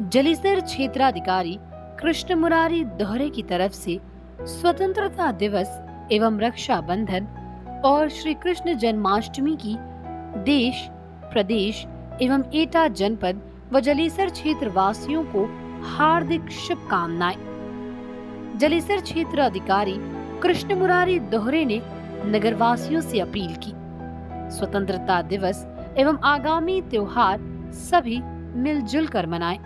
जलिसर क्षेत्राधिकारी कृष्ण मुरारी दोहरे की तरफ़ से स्वतंत्रता दिवस एवं रक्षा बंधन और श्री कृष्ण जन्माष्टमी की देश, प्रदेश एवं एटा जनपद व जलेसर क्षेत्र वासियों को हार्दिक शुभकामनाएँ। जलेसर क्षेत्र अधिकारी कृष्ण मुरारी दोहरे ने नगर वासियों से अपील की। स्वतंत्रता दिवस एवं आगामी त्योहार सभी मिलजुल कर मनाएँ।